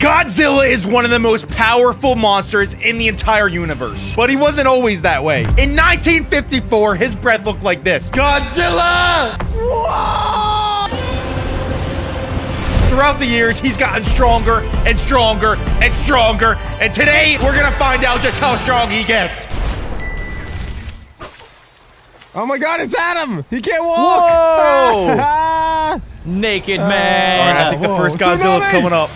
Godzilla is one of the most powerful monsters in the entire universe. But he wasn't always that way. In 1954, his breath looked like this. Godzilla! Whoa! Throughout the years, he's gotten stronger and stronger and stronger. And today, we're gonna find out just how strong he gets. Oh my god, it's Adam! He can't walk! Whoa! Naked man. All right, I think the Whoa. first Godzilla's Tsunami! coming up.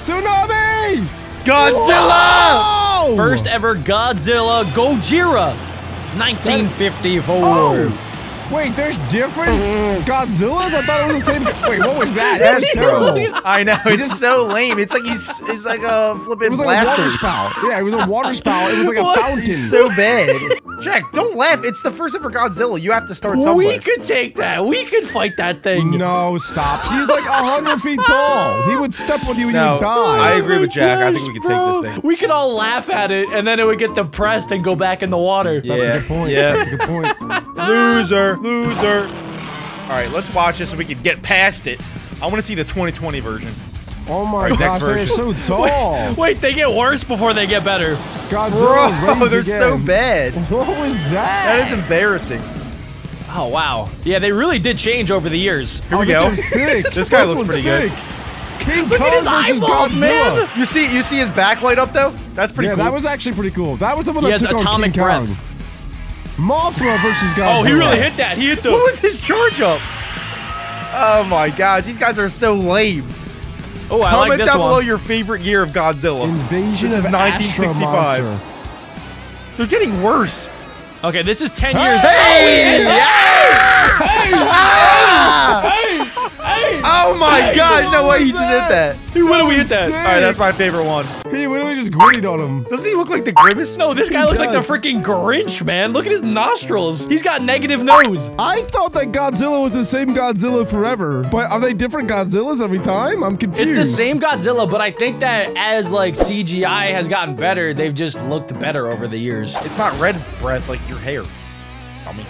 Tsunami! Godzilla! Whoa! First ever Godzilla Gojira. 1954. Oh! Wait, there's different Godzillas? I thought it was the same. Wait, what was that? That's terrible. I know it's just, so lame. It's like he's it's like a It flipping was like a water spout. Yeah, it was a water spout. It was like a What? fountain. He's so bad. Jack, don't laugh. It's the first ever Godzilla. You have to start somewhere. We could take that. We could fight that thing. no, stop. He's like a hundred feet tall. He would step on you and you would die. I die. agree with Jack. I think we could take this thing. We could all laugh at it, and then it would get depressed and go back in the water. Yeah. That's a good point. Yeah. That's a good point. Loser, loser. All right, let's watch this so we can get past it. I want to see the 2020 version. Oh my Alright, next gosh, they're so version. tall. Wait, they get worse before they get better. Godzilla Bro, they're so bad. What was that? That is embarrassing. Oh wow. Yeah, they really did change over the years. Here we oh, this go. one's thick. This guy looks one's pretty good. King Look Kong at his versus eyeballs, Godzilla. man. You see, you see his back light up though. That's pretty Yeah, cool. that was actually pretty cool. That was the one He that took on atomic King breath. Kong. Mothra versus Godzilla. Oh, he really hit that. He hit the. what was his charge up? Oh my gosh, these guys are so lame. Oh, I Comment like this down below your favorite year of Godzilla. Invasion This is of 1965. Astro They're getting worse. Okay, this is 10 years. Hey! Oh my gosh, no way he just hit that. What do we hit that? Sick. All right, that's my favorite one. He literally just gritted on him. Doesn't he look like the Grimace? No, this guy He looks like the freaking Grinch, man. Look at his nostrils. He's got negative nose. I thought that Godzilla was the same Godzilla forever, but are they different Godzillas every time? I'm confused. It's the same Godzilla, but I think that as like CGI has gotten better, they've just looked better over the years. It's not red breath like your hair. I mean,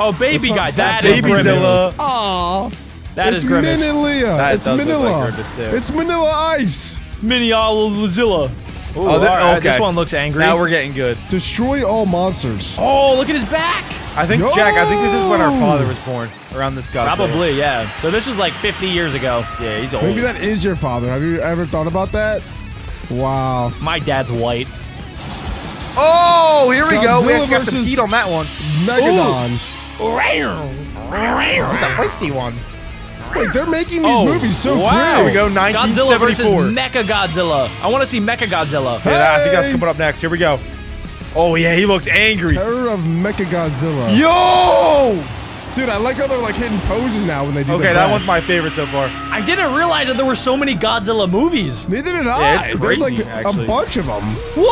Oh, baby It's not guy, fat that is baby Grimace. Babyzilla. Aw, That it's is Grimace. Minilla. That it's Minilla. like It's Minilla Ice. Minialzilla. Ooh, Oh, that- alright, okay. This one looks angry. now we're getting good. Destroy all monsters. oh, look at his back. I think Jack. I think this is when our father was born. Around this Godzilla. Probably, yeah. So this is like 50 years ago. Yeah, he's old. Maybe that is your father. Have you ever thought about that? Wow. My dad's white. Oh, here we go. We actually got some heat on that one. Megalon. That's a feisty one. Wait, they're making these Oh, movies so wow. quick. Here we go. Godzilla versus 1974. Mecha Godzilla. I want to see Mecha Godzilla. Yeah, I think that's coming up next. Here we go. Oh yeah, he looks angry. Terror of Mecha Godzilla. Yo! Dude, I like how they're like hitting poses now when they do Okay, that back. one's my favorite so far. I didn't realize that there were so many Godzilla movies. Neither did I. Yeah, it's There's like crazy, actually. a bunch of them. Whoa!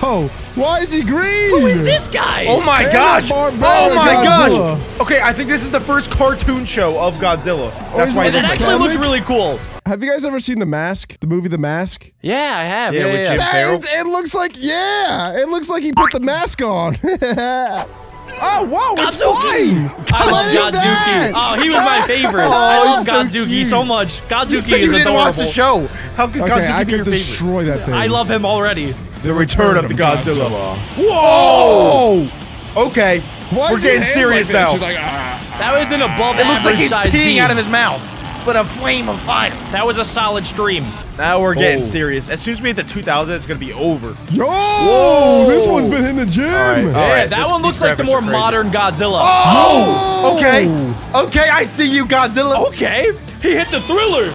Oh, why is he green? Who is this guy? Oh my Hanna gosh! Oh my Godzilla. gosh! Okay, I think this is the first cartoon show of Godzilla. Oh, That's is why it it It looks like actually that. looks really cool. Have you guys ever seen The Mask? The movie The Mask? Yeah, I have. Yeah, Yeah, with yeah, Jim yeah. Farrell? It looks like, yeah, it looks like he put the mask on. oh, whoa, it's flying. I love How'd you do that? Godzooky. Oh, he was my favorite. oh, I love he's so Godzooky cute. so much. You Godzooky said is you didn't watch the adorable. show. How could Okay, Godzilla I be your could favorite? destroy that thing. I love him already. The Return of the Godzilla. Whoa! Oh! Okay, Why we're getting serious like now. Like, ah. That was an above It looks like he's peeing beam. out of his mouth, but a flame of fire. That was a solid stream. Now we're getting Oh. serious. As soon as we hit the 2000, it's gonna be over. Yo, Whoa! this one's been in the gym. right. Yeah, Alright, that this- one looks like the more modern Godzilla. Oh! Okay. Okay, I see you, Godzilla. Okay, he hit the thriller.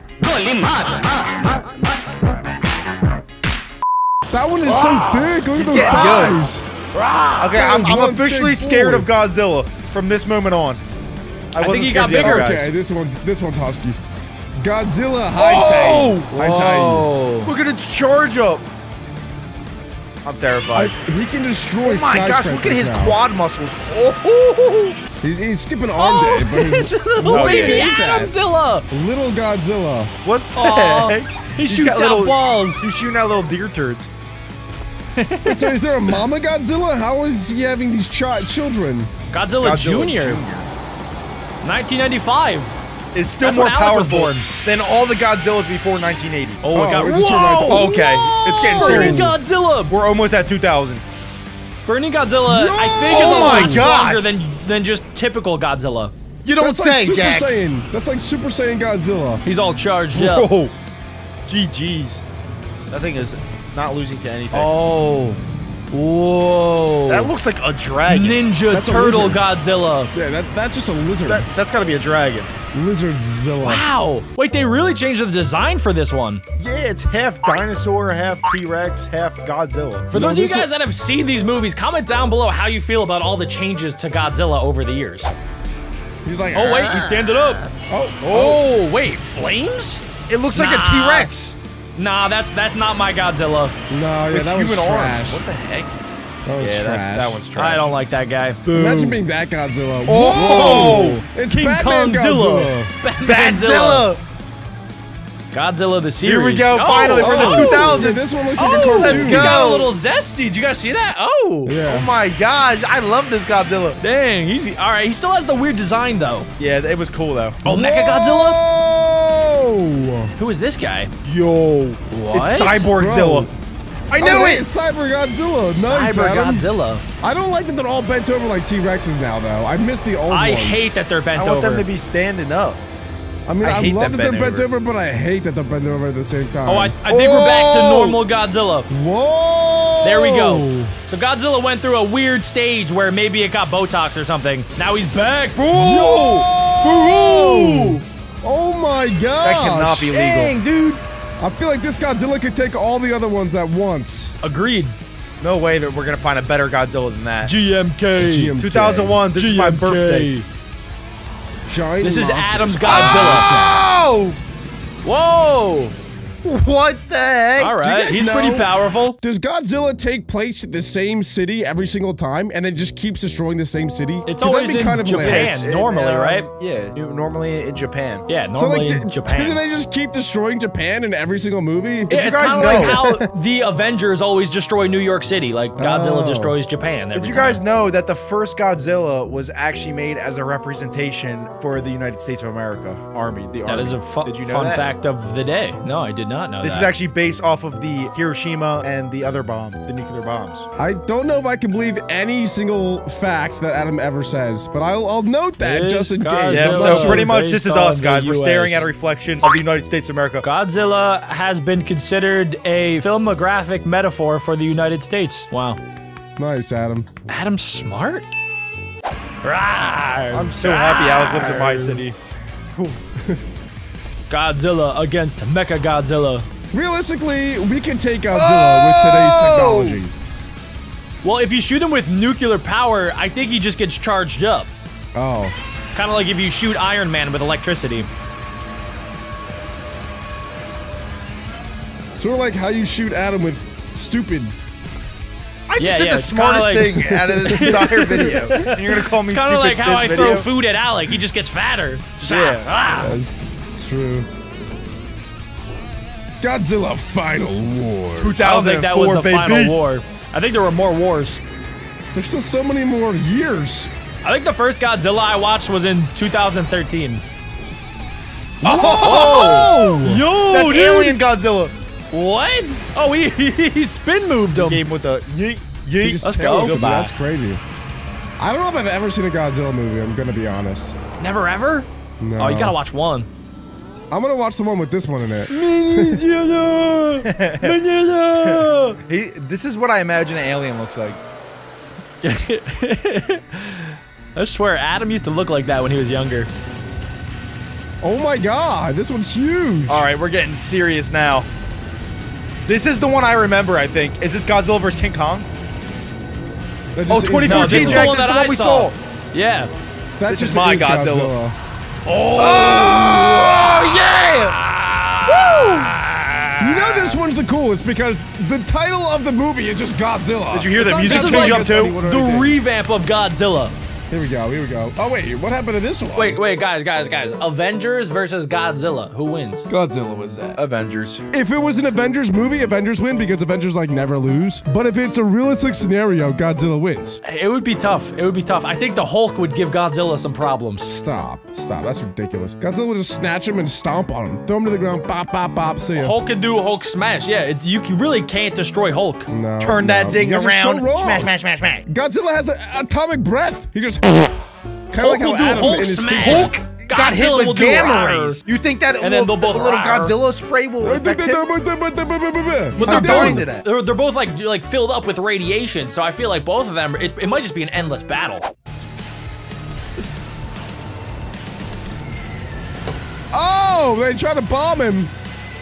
That one is so ah. thick. Look at those getting thighs. Okay, That I'm, I'm officially scared of Godzilla from this moment on. I, wasn't think he got of the other bigger. guys. Okay, this one, this one's husky. Godzilla High Oh! High Whoa. Look at its charge up. I'm terrified. He can destroy oh my gosh, look at his now. quad muscles. Oh! He's, he's skipping arm day, but Oh, it's he's little Oh, baby yeah. Adamzilla. little Godzilla. What the Aw, heck? he He's shoots got out little- balls. He's shooting out little deer turds. Wait, so is there a Mama Godzilla? How is he having these chi- children? Godzilla, Godzilla Jr. Jr. 1995. is still That's more when powerful than all the Godzillas before 1980. Oh, Oh, it got it just turned Whoa! Okay, it's getting Burning serious. Godzilla. We're almost at 2000. Burning Godzilla, I think, is Oh a my lot gosh. stronger than than just typical Godzilla. You don't That's say, like Super Jack. Saiyan. That's like Super Saiyan Godzilla. He's all charged up. Bro. GG's. That thing is not losing to anything. Oh. Whoa. That looks like a dragon. Ninja That's Turtle. Godzilla. Yeah, that, that's just a lizard. That, that's got to be a dragon. Lizardzilla. Wow. Wait, they really changed the design for this one. Yeah, it's half dinosaur, half T-Rex, half Godzilla. For No, those of you guys that have seen these movies, comment down below how you feel about all the changes to Godzilla over the years. He's like, Oh, wait, he's ah. standing up. Oh, oh, Oh, wait, flames? It looks like a Nah. T-Rex. Nah, that's that's not my Godzilla. no, yeah, with that was human trash. arms. What the heck? That was Yeah, trash. that's, that one's trash. I don't like that guy. Imagine being that Godzilla. Oh! Whoa! It's King Batman Kongzilla. Godzilla. Batmanzilla. Godzilla. Godzilla the series. Here we go. Oh, Finally, we're in the oh. 2000s. Yeah, this one looks like a Oh, cartoon. let's go. got a little zesty. Did you guys see that? Oh. Yeah. Oh my gosh, I love this Godzilla. Dang, he's all right. He still has the weird design though. Yeah, it was cool though. Oh, Mecha Godzilla. Whoa! Who is this guy? Yo, What? it's Cyborgzilla. I knew oh, it. it's Cyber Godzilla. Nice, Cyber Adam. Godzilla. I don't like that they're all bent over like T-Rexes now, though. I miss the old I ones. hate that they're bent over. I want over. them to be standing up. I mean, I I, love them that they're bent bent over. over, but I hate that they're bent over at the same time. oh, I, I think we're back to Oh! normal Godzilla. Whoa! There we go. So Godzilla went through a weird stage where maybe it got Botox or something. Now he's back. Whoa! Oh my god! That cannot be legal. Dang, dude. I feel like this Godzilla could take all the other ones at once. Agreed. No way that we're gonna find a better Godzilla than that. GMK. GMK. 2001. This is my birthday. Giant This is monsters. Adam's Godzilla. Oh! Whoa. What the heck? All you right. guys He's pretty powerful. Does Godzilla take place at the same city every single time and then just keeps destroying the same city? It's always be in kind of Japan. hilarious. It, Normally, um, right? Yeah, normally in Japan. Yeah, normally So like, in do, Japan. do they just keep destroying Japan in every single movie? Yeah, you it's guys kind of like know- how the Avengers always destroy New York City, like Godzilla Oh. destroys Japan. Did every you time. guys know that the first Godzilla was actually made as a representation for the United States of America Army? The That Army. is a fu- Did you know fun that? fact of the day. No, I did not know This that. is actually based off of the Hiroshima and the other bomb, the nuclear bombs. I don't know if I can believe any single fact that Adam ever says, but I'll, I'll note that This just in guy case. Yeah, so is pretty much this is based us, on the guys. We're staring US. at a reflection of the United States of America. Godzilla has been considered a filmographic metaphor for the United States. Wow. Nice, Adam. Adam Smart? Rawr. I'm so happy Alec lives in my city. Godzilla against Mecha Godzilla. Realistically, we can take Godzilla with today's technology. Well, if you shoot him with nuclear power, I think he just gets charged up. Oh. Kind of like if you shoot Iron Man with electricity. Sort of like how you shoot Adam with stupid. I just Yeah, said yeah, the smartest like- thing out of this entire video. And you're gonna call me It's stupid kind of like how I video? throw food at Alec. He just gets fatter. Just, Yeah. ah, ah. That's, that's true. Godzilla Final War. I don't think that was the baby. final war. I think there were more wars. There's still so many more years. I think the first Godzilla I watched was in 2013. Oh! Yo, That's dude. Alien Godzilla. What? Oh, he, he spin moved him. Game with the yeet, He yeet. just Let's tailed go. him. Goodbye. That's crazy. I don't know if I've ever seen a Godzilla movie. I'm gonna be honest. Never ever? No. Oh, you gotta watch one. I'm gonna watch the one with this one in it. He, this is what I imagine an alien looks like. I swear, Adam used to look like that when he was younger. Oh my god, this one's huge. All right, we're getting serious now. This is the one I remember, I think. Is this Godzilla vs. King Kong? That Oh, 2014, No, this is Jack, the one this is that the one I we saw. saw. Yeah. That's this just is my is Godzilla. Oh, Oh, yeah! You know this one's the coolest because the title of the movie is just Godzilla. Did you hear the It's not music Godzilla change up against too? the anything. revamp of Godzilla. Here we go. Here we go. Oh wait, what happened to this one? Wait, wait, guys, guys, guys. Avengers versus Godzilla. Who wins? Godzilla was that. Avengers. If it was an Avengers movie, Avengers win because Avengers like never lose. But if it's a realistic scenario, Godzilla wins. It would be tough. It would be tough. I think the Hulk would give Godzilla some problems. Stop. Stop. That's ridiculous. Godzilla will just snatch him and stomp on him. Throw him to the ground. Bop, bop, bop. See ya. Hulk can do Hulk smash. Yeah, it, you can- really can't destroy Hulk. No, Turn no. that thing You guys are so around. wrong. smash, smash, smash, smash. Godzilla has an atomic breath. He just kind of like how Adam Hulk in his smash. Hulk. Hulk got hit Godzilla will with gamma rays. You think that And little, they'll both the little rawr. Godzilla spray will affect him? But they're both, they're, they're both like like filled up with radiation, so I feel like both of them. It, it might just be an endless battle. Oh, they tried to bomb him.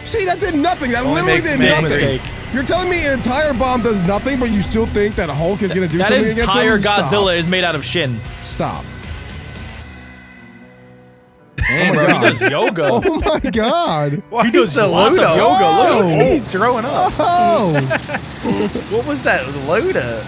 See, that did nothing. That Only literally makes did nothing. mistake. You're telling me an entire bomb does nothing, but you still think that Hulk is gonna do That something against entire him? Stop. Godzilla is made out of shin. Stop. Damn, oh bro, he does yoga. Oh my god. Why He does is the lots of yoga. Look at Oh, this. he's throwing up. Oh. What was that Loda?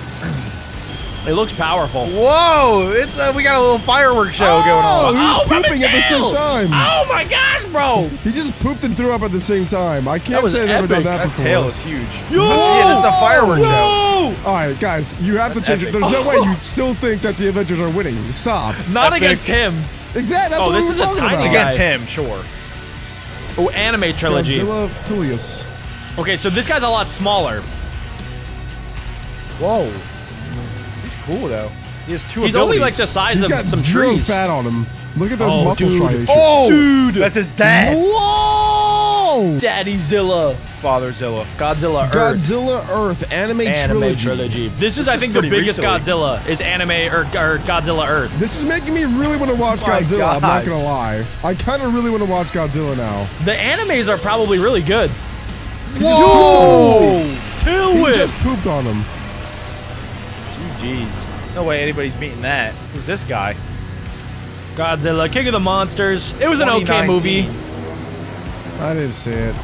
It looks powerful. Whoa! It's uh, we got a little fireworks show going Oh, on. he's Oh, from pooping at the same time. Oh my gosh, bro! He just pooped and threw up at the same time. I can't say I've ever done epic. that That before. tail is huge. Yo! Yeah, this is a fireworks show. All right, guys, you have That's to change epic. it. There's no way you still think that the Avengers are winning. Stop. Not Epic. against him. Exactly. That's Oh, what this we is a tiny about. guy. Against him, sure. Oh, anime trilogy. Godzilla Filius. Okay, so this guy's a lot smaller. Whoa. He's cool though. He has two He's abilities. only like the size He's of got some zero trees. fat on him. Look at those Oh, muscle dude. striations. Oh, oh, Dude. that's his dad. Whoa! Daddy Zilla. Father Zilla. Godzilla Earth. Godzilla Earth anime, Anime trilogy. trilogy. This is, This I is think, the biggest recently. Godzilla is anime or, or Godzilla Earth. This is making me really want to watch My Godzilla. I'm not gonna lie. I kind of really want to watch Godzilla now. The animes are probably really good. Whoa! Tail He just pooped on him. Jeez. No way anybody's beating that. Who's this guy? Godzilla, King of the Monsters. It was an okay movie. I didn't see it.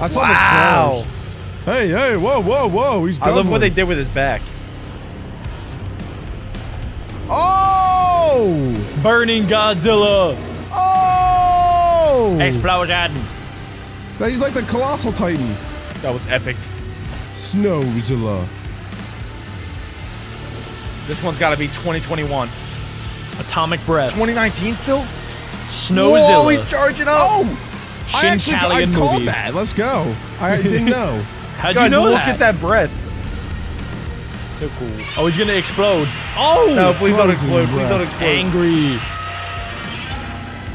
I saw Wow. the trailers. Hey, hey, whoa, whoa, whoa! He's I love what they did with his back. Oh! Burning Godzilla. Oh! Explosion. That he's like the colossal titan. That was epic. Snowzilla. This one's got to be 2021. Atomic Breath. 2019 still? Whoa, Snowzilla. he's charging up. Oh! I actually I Callion called that. Let's go. I didn't know. How'd Guys, you know look that? at that breath. So cool. Oh, he's gonna explode. Oh! No, please don't frozen explode. Please breath. don't explode. Angry.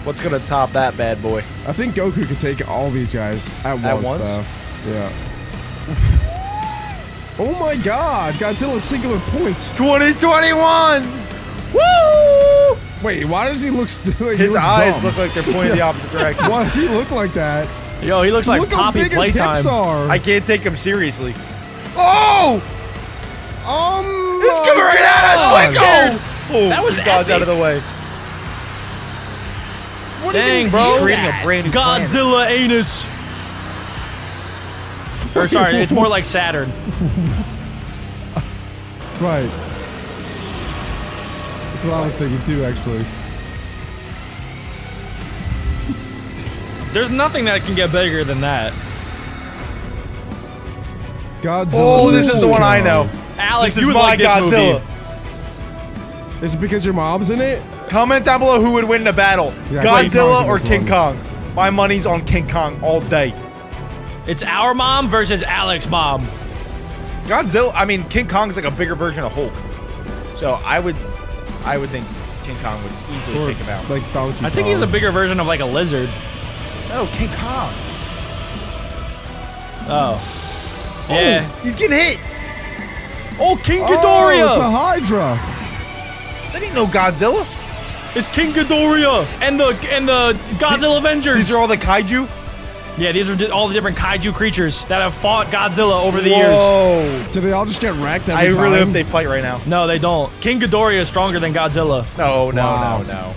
What's gonna top that bad boy? I think Goku could take all these guys at once. At once? Though. Yeah. Oh my God! Godzilla's singular point. 2021. Woo! Wait, why does he look? Like His looks eyes dumb? look like they're pointing the opposite direction. Why does he look like that? Yo, he looks like look how Poppy big his Playtime. hips are. I can't take him seriously. Oh! um, It's coming right at us! God. Quick, go! Oh, That was he dodged out of the way. What do you Dang, mean bro. he's creating a brand new planet? Godzilla anus. Or sorry, it's more like Saturn. Right. That's what I was thinking too, actually. There's nothing that can get bigger than that. Godzilla. Oh, this is the one I know. Alex, This is you would my like this Godzilla. movie. Is it because your mom's in it? Comment down below who would win in a battle. Yeah, Godzilla or King this Kong? My money's on King Kong all day. It's our mom versus Alex's mom. Godzilla, I mean, King Kong's like a bigger version of Hulk. So I would, I would think King Kong would easily Or, take him out. Like Donkey I think he's a Kong. bigger version of like a lizard. No, King Kong. Oh. oh yeah. Oh, he's getting hit. Oh, King Oh, it's a Ghidorah! Hydra. That ain't no Godzilla. it's King Ghidorah and the and the Godzilla Avengers. These are all the kaiju. Yeah, these are all the different kaiju creatures that have fought Godzilla over the years. Whoa. Do they all just get wrecked I every time? really hope they fight right now. No, they don't. King Ghidorah is stronger than Godzilla. No, no, Wow. no, no.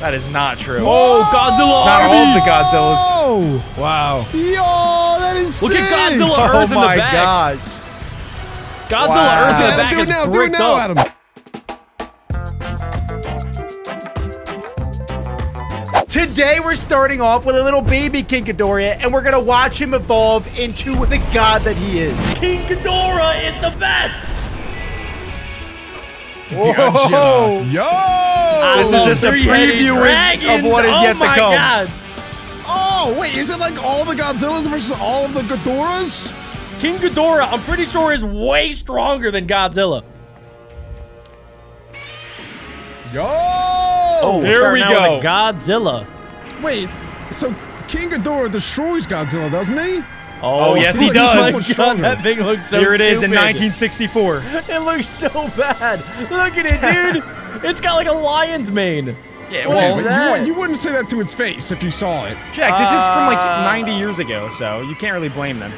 That is not true. Oh, Godzilla Not all of the Godzillas. Oh, Wow. yo, that is Look at sick. Godzilla Oh in the back. Oh my back. gosh. Godzilla Wow. Earth in the Adam, back do it is now, do it now, up. Adam. Today we're starting off with a little baby King Ghidorah, and we're gonna watch him evolve into the god that he is. King Ghidorah is the best. Gotcha. Yo! This is just a preview of- what is oh yet to my come. God. Oh, wait, is it like all the Godzillas versus all of the Ghidorahs? King Ghidorah, I'm pretty sure is way stronger than Godzilla. Yo! Oh, here we out go. with Godzilla. Wait, so King Ghidorah destroys Godzilla, doesn't he? Oh, yes, he does. so Oh much my God, that thing looks so Here it is in 1964. It looks so bad. Look at it, dude. it's got like a lion's mane. Yeah, What well, is that? You, wouldn't- you wouldn't say that to its face if you saw it. Jack, this is from like Uh, 90 years ago, so you can't really blame them.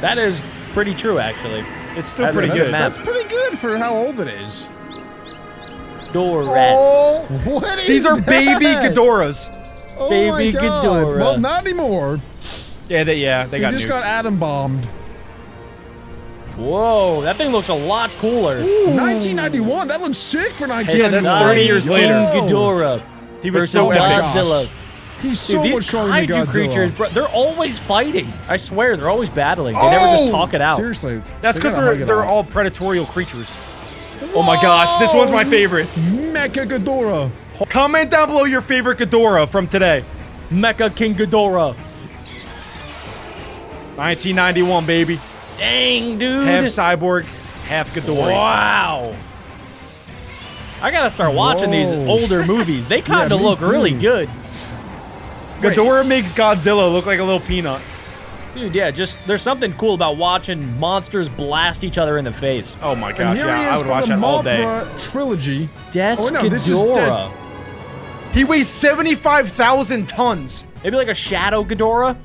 That is pretty true, actually. It's still That's- pretty good. mad. That's pretty good for how old it is. Dorats. What is These are that? baby Ghidorahs. Oh Baby my God. Ghidorah. Well, not anymore. Yeah, they, yeah, they They got just nuked. got atom bombed. Whoa, that thing looks a lot cooler. 1991. That looks sick for 1991. Yeah, that's 30 years King later. Ghidorah He was versus so Oh gosh. Godzilla. He's so Dude, much these stronger than kaiju Godzilla. creatures, bro, they're always fighting. I swear, they're always battling. They never just Oh! talk it out. Seriously. That's because gotta they're they're all predatorial creatures. Oh my gosh, this one's my favorite. Mecha Ghidorah. Comment down below your favorite Ghidorah from today. Mecha King Ghidorah. 1991, baby. Dang, dude. Half cyborg, half Ghidorah. Wow. I gotta start watching these older movies. They kind of me look really good. Ghidorah makes Godzilla look like a little peanut. Dude, yeah, just there's something cool about watching monsters blast each other in the face. Oh my And gosh, here yeah, he I would from watch the that all day. Mothra trilogy. Des Oh, no, this is Ghidorah. He weighs 75,000 tons. Maybe like a Shadow Ghidorah?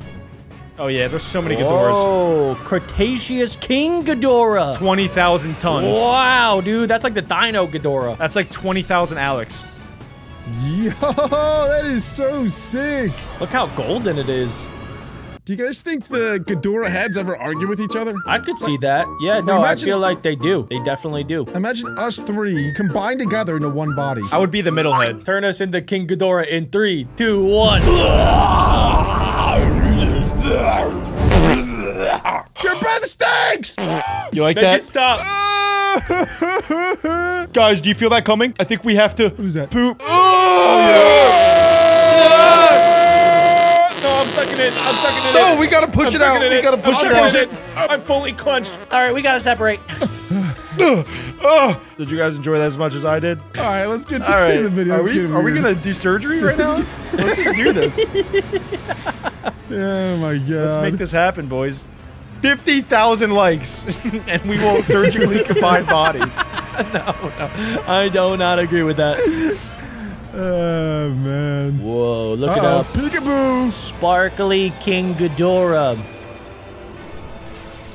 Oh yeah, there's so many Ghidorahs. Oh, Cretaceous King Ghidorah. 20,000 tons. Wow, dude, that's like the Dino Ghidorah. That's like 20,000 Alex. Yo, that is so sick. Look how golden it is. Do you guys think the Ghidorah heads ever argue with each other? I could see that. Yeah, no, I feel like they do. They definitely do. Imagine us three combined together into one body. I would be the middle head. Turn us into King Ghidorah in three, two, one. Your breath stinks! You like Make it stop. Guys, do you feel that coming? I think we have to Who's that? poop. No, I'm sucking it. I'm sucking it No, in. we gotta push I'm it out. sucking We in. gotta push I'm it out. sucking in. I'm fully clenched. All right, we gotta separate. Oh. Did you guys enjoy that as much as I did? All right, let's get to All right. the video. Are we, are we gonna do surgery right now? Let's just do this. Oh my god. Let's make this happen, boys. 50,000 likes, and we will surgically combine bodies. No, no. I do not agree with that. Oh man. Whoa, look it Uh-oh. up. Peekaboo. Sparkly King Ghidorah.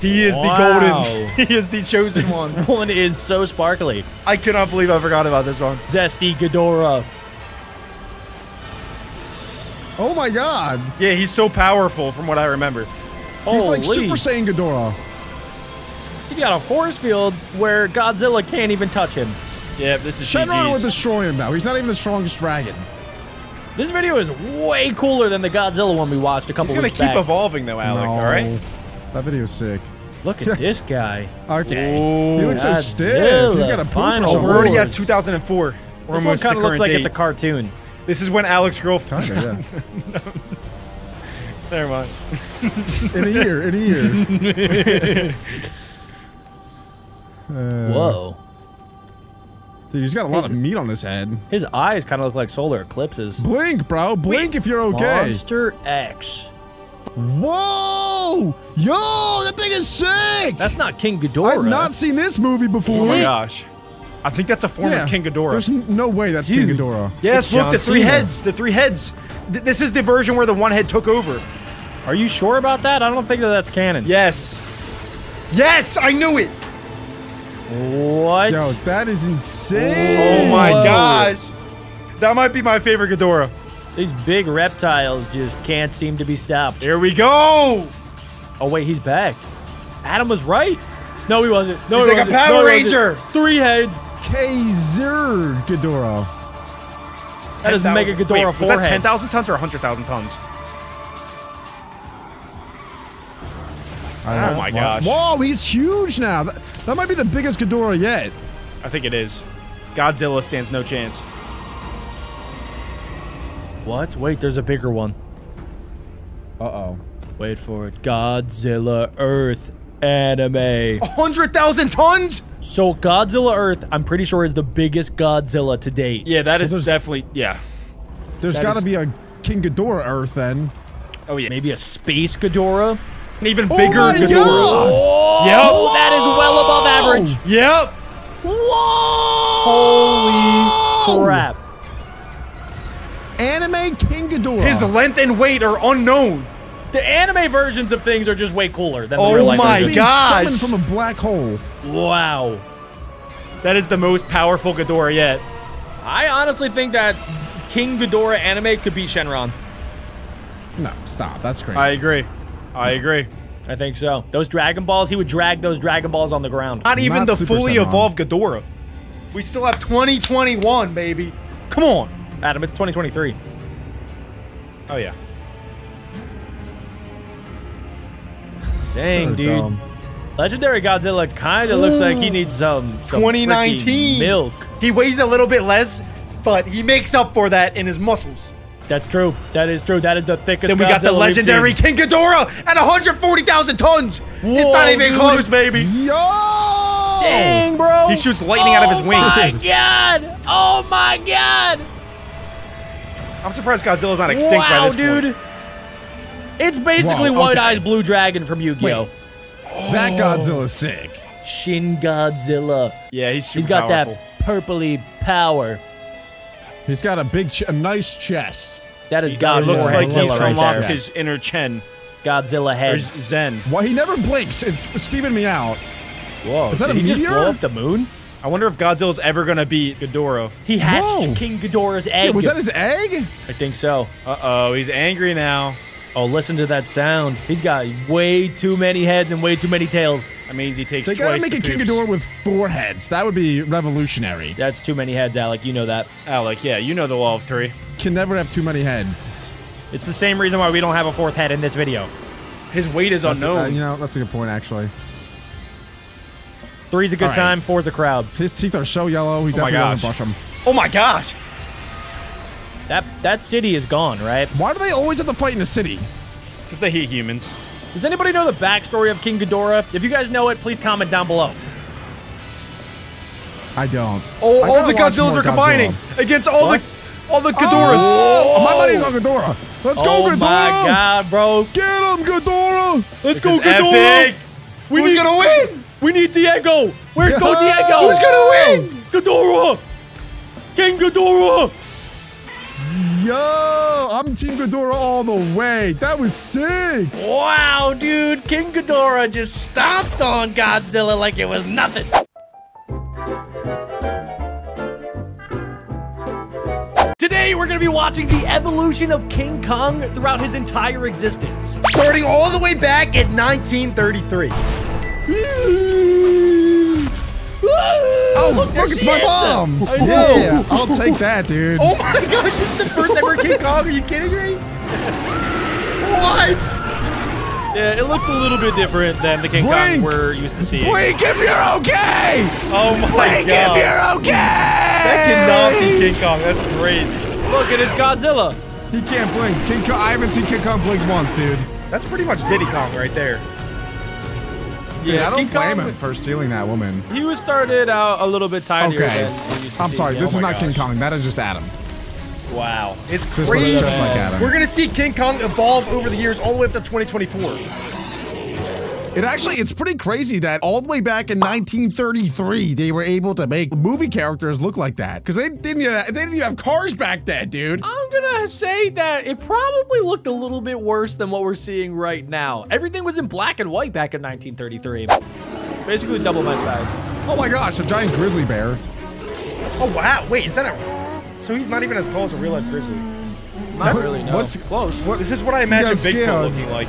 He is Wow. the golden. He is the chosen one. This one is so sparkly. I cannot believe I forgot about this one. Zesty Ghidorah. Oh my god. Yeah, he's so powerful from what I remember. He's like Super Saiyan Ghidorah. He's got a force field where Godzilla can't even touch him. Yeah, this is Shenron would GG's. destroy him now. He's not even the strongest dragon. This video is way cooler than the Godzilla one we watched a couple He's gonna weeks keep back. evolving though, Alec. no. All right. That video's sick. Look at this guy. Okay. Ooh. he looks so stiff. He's got a poop or final Oh, we're already at 2004. We're This one kind of looks current like it's a cartoon. This is when Alex girlfriend. Kinda, Never mind. yeah. In a year. In a year. Uh, Whoa. Dude, he's got a lot of meat on his head. His eyes kind of look like solar eclipses. Blink, bro. Blink if you're okay. Monster X. Whoa! Yo, that thing is sick! That's not King Ghidorah. I've not seen this movie before. Oh my gosh. I think that's a form Yeah, of King Ghidorah. There's no way that's Dude. King Ghidorah. yes, It's look, John the three Cena. heads. The three heads. Th- this is the version where the one head took over. Are you sure about that? I don't think that that's canon. Yes. Yes, I knew it. What? Yo, that is insane. Oh my Whoa. gosh. That might be my favorite Ghidorah. These big reptiles just can't seem to be stopped. Here we go. Oh wait, he's back. Adam was right. No, he wasn't. No, He's he like a wasn't. Power No, he. Ranger. Three heads. Kaiser Ghidorah. That is 10,000 Mega Ghidorah Wait, Was that 10,000 tons or 100,000 tons? Oh my What? gosh. Whoa, he's huge now. That, that might be the biggest Ghidorah yet. I think it is. Godzilla stands no chance. What? Wait, there's a bigger one. Uh-oh. Wait for it. Godzilla Earth anime. 100,000 tons? So Godzilla Earth, I'm pretty sure is the biggest Godzilla to date. Yeah, that is there's- definitely, yeah. There's got to be a King Ghidorah Earth then. Oh, yeah. Maybe a space Ghidorah. An even Oh bigger my Ghidorah. God! Oh, Yep. that is well above average. Yep. Whoa! Holy crap. Anime King Ghidorah. His length and weight are unknown. The anime versions of things are just way cooler than the Oh real life my He's versions. gosh. summoned from a black hole. Wow. That is the most powerful Ghidorah yet. I honestly think that King Ghidorah anime could beat Shenron. No, stop. That's crazy. I agree. I agree. I think so. Those Dragon Balls, he would drag those Dragon Balls on the ground. Not even Not the Super fully Shenron. evolved Ghidorah. We still have 2021, baby. Come on. Adam, it's 2023. Oh, yeah. Dang, So dude. dumb. Legendary Godzilla kind of looks like he needs some, some 2019. milk. He weighs a little bit less, but he makes up for that in his muscles. That's true. That is true. That is the thickest. Then we got the Godzilla we've legendary. King Ghidorah at 140,000 tons. it's not even dude. close, baby. Yo! Dang, bro. He shoots lightning out of his Oh wings. my god! Oh my god! I'm surprised Godzilla's not extinct by wow, this point. dude. It's basically Whoa, White okay. Eyes Blue Dragon from Yu-Gi-Oh! That oh. Godzilla's sick. Shin Godzilla. Yeah, he's super He's got powerful. that purpley power. He's got a big, ch- a nice chest. That is It God looks like Godzilla he's right unlocked there. his inner Chen. Godzilla Or head. Zen. Well, he never blinks. It's skeeving me out. Whoa! Is that did a he just blow up the moon? I wonder if Godzilla's ever gonna beat Ghidorah. He hatched Whoa. King Ghidorah's egg. Yeah, was that his egg? I think so. Uh-oh, he's angry now. Oh, listen to that sound. He's got way too many heads and way too many tails. That means he takes They gotta make the a King poops. Ghidorah with four heads. That would be revolutionary. That's too many heads, Alec. You know that. Alec, yeah, you know the law of three. Can never have too many heads. It's the same reason why we don't have a fourth head in this video. His weight is That's, unknown. uh, you know, that's a good point, actually. Three's a good All right. time, four's a crowd. His teeth are so yellow, he my definitely doesn't gosh. brush them. oh my gosh. That that city is gone, right? Why do they always have to fight in a city? Because they hate humans. Does anybody know the backstory of King Ghidorah? If you guys know it, please comment down below. I don't. Oh, I all the watch Godzillas more are combining against all What? the all the Ghidorahs. Oh, my oh! money's on Ghidorah. Let's go, oh Ghidorah. my god, bro. Get him, Ghidorah. Let's This go, is Ghidorah. epic. We Who's need, gonna win? We need Diego. Where's Go Diego? Who's gonna win? Ghidorah. King Ghidorah. Yo, I'm Team Ghidorah all the way. That was sick. Wow, dude. King Ghidorah just stomped on Godzilla like it was nothing. Today, we're going to be watching the evolution of King Kong throughout his entire existence. Starting all the way back in 1933. Oh, Look, look, it's my is. mom. I know. Yeah, I'll take that, dude. Oh my gosh, this is the first ever King Kong. Are you kidding me? What? Yeah, it looks a little bit different than the King Blink. Kong we're used to seeing. Blink if you're okay. Oh my Blink god. if you're okay. that cannot be King Kong. That's crazy. Look, and it's Godzilla. He can't blink. King Kong, I haven't seen King Kong blink once, dude. That's pretty much Diddy Kong right there. Dude, I don't King blame Kong- him for stealing that woman. He was started out a little bit tinier Okay. than we used to I'm sorry, this Oh is my not King. Kong. That is just Adam. Wow. It's This looks crazy. just like Adam. We're gonna see King Kong evolve over the years, all the way up to 2024. It actually, it's pretty crazy that all the way back in 1933, they were able to make movie characters look like that. Because they didn't, even- they didn't even have cars back then, dude. I'm gonna say that it probably looked a little bit worse than what we're seeing right now. Everything was in black and white back in 1933. Basically double my size. Oh my gosh, a giant grizzly bear. Oh wow! Wait, is that a? So he's not even as tall as a real life grizzly. Not What- really, no. what's- close? This is what I imagine got Bigfoot looking like.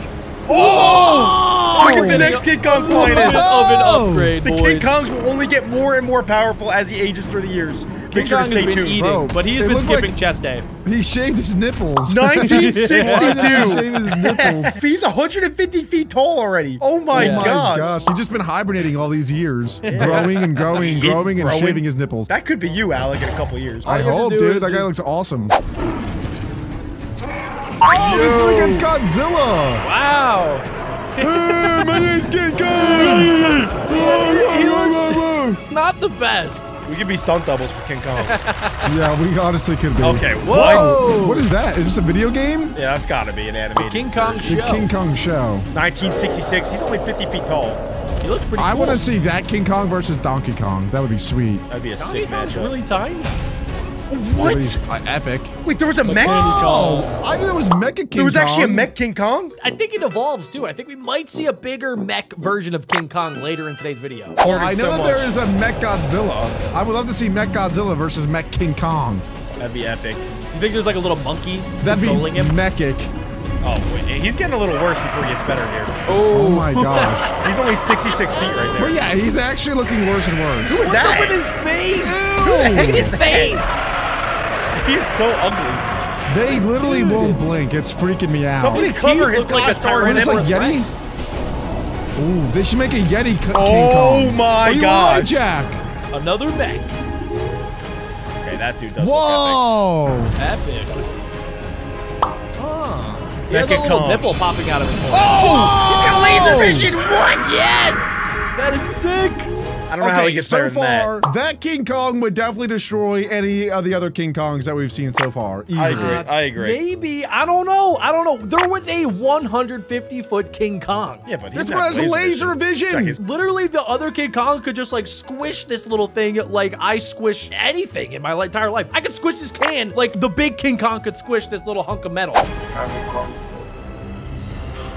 Oh! oh! Look at the next King Kong flying bit in. of an upgrade, The boys. King Kongs will only get more and more powerful as he ages through the years. King Make sure to stay tuned. eating, bro. but he's It been looks like- skipping chest day. He shaved his nipples. 1962. Shave his nipples. He's 150 feet tall already. Oh my Yeah. Oh my god. gosh, he's just been hibernating all these years, growing and growing and growing and Growing. shaving his nipples. That could be you, Alec, in a couple years. I you hope, dude. is That guy looks awesome. Oh, this is against Godzilla. Wow. hey, my name's King Kong. He looks not the best. We could be stunt doubles for King Kong. yeah, we honestly could be. Okay, Whoa. what? What is that? Is this a video game? Yeah, that's gotta be an animated. King Kong The show. The King Kong show. 1966. He's only 50 feet tall. He looks pretty I cool. want to see that King Kong versus Donkey Kong. That would be sweet. That'd be a Donkey sick Kong's matchup. really tiny. What? Uh, epic. Wait, there was a mech? Oh, I knew there was Mecha King There was actually a Kong. mech King Kong? I think it evolves too. I think we might see a bigger mech version of King Kong later in today's video. Well, I know so that there is a Mech Godzilla. I would love to see Mech Godzilla versus Mech King Kong. That'd be epic. You think there's like a little monkey That'd be controlling him? mechic. Oh, wait, he's getting a little worse before he gets better here. Oh my gosh. He's only 66 feet right Well, there. yeah, he's actually looking worse and worse. Who is What's that? up with his face? Who the heck is his face. He's so ugly. They literally won't blink. It's freaking me out. Somebody His cover his like a gosh darn What is nipples. like Tyrannosaurus Yeti? Ooh, they should make a Yeti K- oh King Oh Kong. my oh, you gosh. right, Jack. Another mech. Okay, that dude does Whoa. Epic. Huh. He Mech has a little Kong. nipple popping out of his head. Oh! laser vision! What? Yes! That is sick. I don't know how he Okay, gets so better than far, that. that. King Kong would definitely destroy any of the other King Kongs that we've seen so far. Easily. I agree. I agree. Maybe. I don't know. I don't know. There was a 150 foot King Kong. Yeah, but This one has laser vision. Check his- Literally, the other King Kong could just like squish this little thing like I squish anything in my entire life. I could squish this can like the big King Kong could squish this little hunk of metal.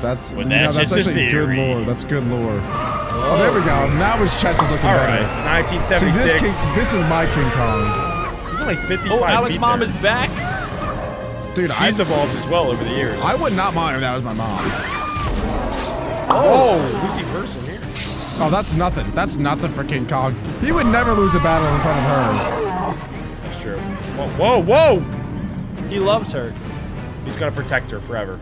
That's Well, you know, that's that's just actually good lore. That's good lore. Oh, there we go. Now his chest is looking All better. right, See, 1976. this King, this is my King Kong. He's only 55 Oh, Alex' mom there. is back. Dude, I, She's evolved as well over the years. I would not mind if that was my mom. Oh, who's he person here? Oh, that's nothing. That's nothing for King Kong. He would never lose a battle in front of her. That's true. Whoa, whoa, whoa! He loves her. He's gonna protect her forever.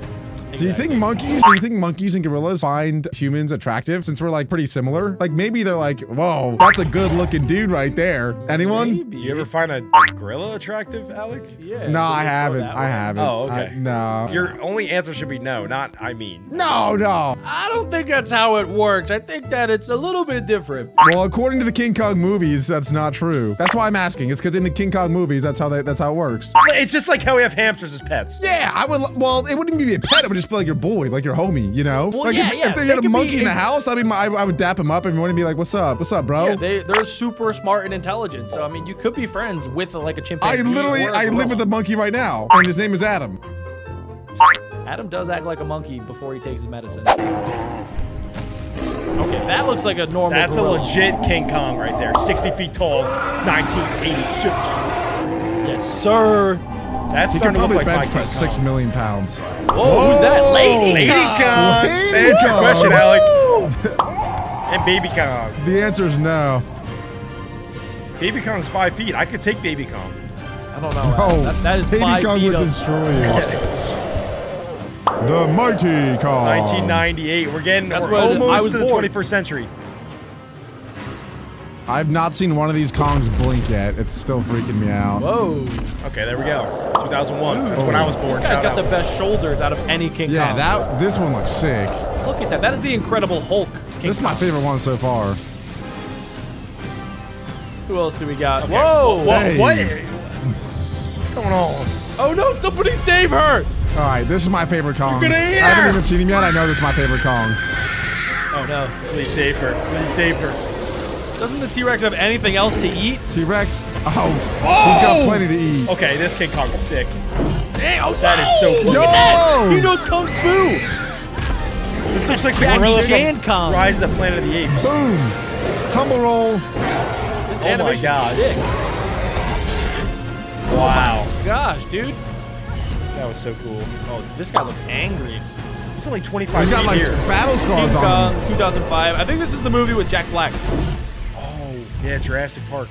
Do you think monkeys, do you think monkeys and gorillas find humans attractive since we're like pretty similar? Like maybe they're like, whoa, that's a good looking dude right there. Anyone? Maybe. Do you ever find a, a gorilla attractive, Alec? Yeah. No, I haven't. I haven't. Oh, okay. I- no. Your only answer should be no, not I mean. no, no. I don't think that's how it works. I think that it's a little bit different. Well, according to the King Kong movies, that's not true. That's why I'm asking. It's because in the King Kong movies, that's how they, that's how it works. It's just like how we have hamsters as pets. Yeah, I would. Well, it wouldn't even be a pet. It would just be like your boy, like your homie. You know, Well, like yeah, if, yeah, if they they had a monkey be in the house, I mean, I, I would dap him up and want to be like, "What's up? What's up, bro?" Yeah, they they're super smart and intelligent. So I mean, you could be friends with like a chimpanzee. I literally, I live with a monkey right now, and his name is Adam. Adam does act like a monkey before he takes his medicine. Okay, that looks like a normal. That's a legit King Kong right there. 60 feet tall, 1986. Yes, sir. That's He could starting to probably look like bench press King six Kong. million pounds. Whoa, who's that? Lady. Lady Kong. Kong. Lady That answers your Kong. question, Alec. and Baby Kong. The answer is no. Baby Kong's five feet. I could take Baby Kong. I don't know. No, that, that is Baby five Kong feet would of destroy you. The mighty Kong. 1998. We're getting That's we're when I was to the born. 21st century. I've not seen one of these Kongs blink yet. It's still freaking me out. Whoa. Okay, there we go. 2001. That's when I was born. This guy's Shout got out. the best shoulders out of any King Yeah, Kong. that this one looks sick. Look at that. That is the Incredible Hulk. King This is my favorite one so far. Who else do we got? Okay. Whoa. What, Hey. what? What's going on? Oh no! Somebody save her! All right, this is my favorite Kong. gonna eat I haven't even seen him yet. I know this is my favorite Kong. Oh no! Please save her. Please save her. Doesn't the T-Rex have anything else to eat? T-Rex. Oh, he's got oh! plenty to eat. Okay, this King Kong's sick. Dang, oh, That is so cool. Look at that! Yo! He knows kung fu. This looks like the Jackie gorilla Chan from Kong. Rise of the Planet of the Apes. Boom. Tumble roll. This Oh my animation's God. sick. Wow. Oh gosh, dude. That was so cool. Oh, this guy looks angry. He's only 25 He's got like here. battle King scars on Kong, 2005. I think this is the movie with Jack Black. Yeah, Jurassic Park.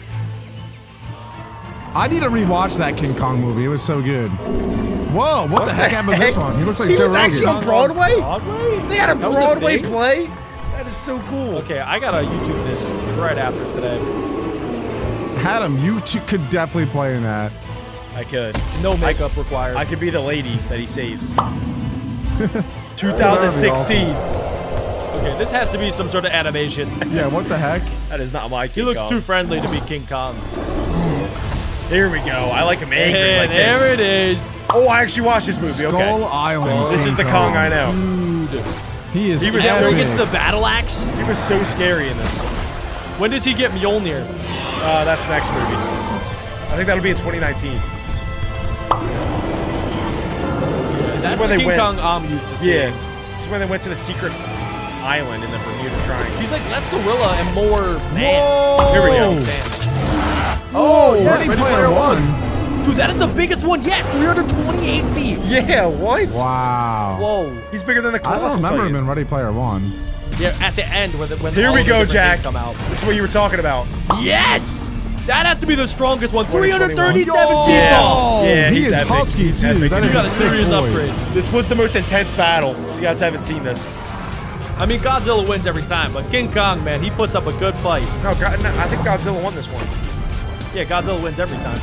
I need to rewatch that King Kong movie. It was so good. Whoa, what, the heck happened to this one? He looks like He Joe was actually on Broadway? Broadway? They had a That was a Broadway play? That is so cool. Okay, I gotta YouTube this right after today. Adam, you two could definitely play in that. I could. No makeup required. I could be the lady that he saves. 2016. Okay, this has to be some sort of animation. Yeah, what the heck? That is not my King He looks Kong. too friendly to be King Kong. There we go. I like him angry And like there this. it is. Oh, I actually watched this movie. Skull okay. Island. This is the Kong I know. Dude. He is He was Is that so where he gets the battle axe? He was so scary in this. When does he get Mjolnir? Uh, that's next movie. I think that'll be in 2019. That's when the they King went- Kong I'm used to seeing. Yeah. This is when they went to the secret island in the Bermuda Triangle. He's like less gorilla and more man. Whoa! Here we go. Oh, oh yeah, Ready Ready Player Player One. Dude, that is the biggest one yet. 328 feet. Yeah, what? Wow. Whoa. He's bigger than the I don't remember him in Ready Player One. Yeah, at the end when, the, when Here all we go, different Jack. come out. This is what you were talking about. Yes! That has to be the strongest one. 337 feet Yeah. tall. Yeah, he is epic. husky too. epic. That You got a serious boy. upgrade. This was the most intense battle. You guys haven't seen this. I mean, Godzilla wins every time, but King Kong, man, he puts up a good fight. No, God, no I think Godzilla won this one. Yeah, Godzilla wins every time.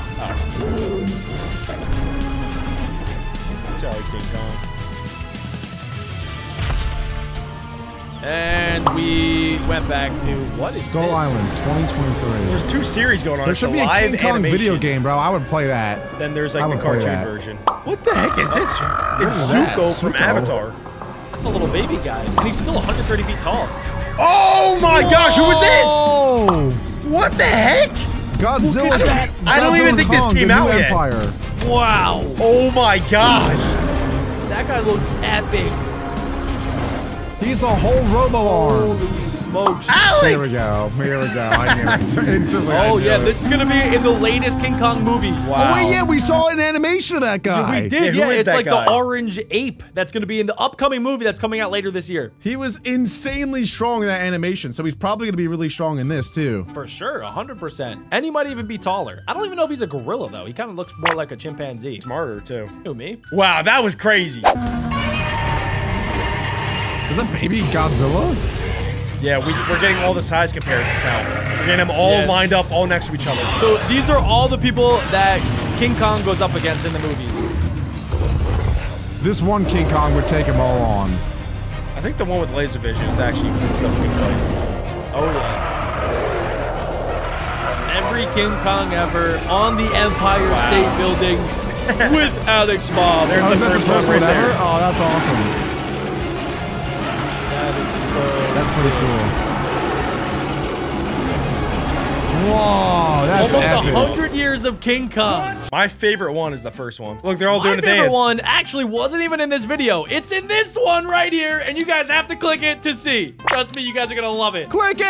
Sorry, King Kong. And we went back to what is Skull this? Island 2023. There's two series going on. There should be a live King Kong animation. video game, bro. I would play that. Then there's I like the cartoon version. What the heck is this? It's? Zuko from Zuko? Avatar. That's a little baby guy, and he's still 130 feet tall. Oh my gosh, who is this? Oh, What the heck? Godzilla. at that. I don't Godzilla even think this came the new out yet. Empire. Wow, Oh my gosh. that guy looks epic. He's a whole robo arm. Holy smokes. Here we go. Here we go. I knew it. Instantly. I Oh knew yeah, it. this is gonna be in the latest King Kong movie. Oh wait, yeah, we saw an animation of that guy. We did, Yeah, yeah. who is it's like guy? the orange ape that's going to be in the upcoming movie that's coming out later this year. He was insanely strong in that animation, so he's probably going to be really strong in this too. For sure, 100%. And he might even be taller. I don't even know if he's a gorilla, though. He kind of looks more like a chimpanzee. Smarter too. Who, me? Wow, that was crazy. Is that baby Godzilla? Yeah, we, we're getting all the size comparisons now. We're getting them all Yes. lined up, all next to each other. So these are all the people that King Kong goes up against in the movies. This one King Kong would take them all on. I think the one with laser vision is actually a good fight. Oh, yeah. Every King Kong ever on the Empire Wow. State Building with Alex Bob. There's Oh, the first the first one one right ever? Oh, that's awesome. That's pretty cool. Whoa, that's Almost a epic. hundred years of King Kong. My favorite one is the first one. Look, they're all My doing a favorite dance. one actually wasn't even in this video. It's in this one right here, and you guys have to click it to see. Trust me, you guys are gonna love it. Click it!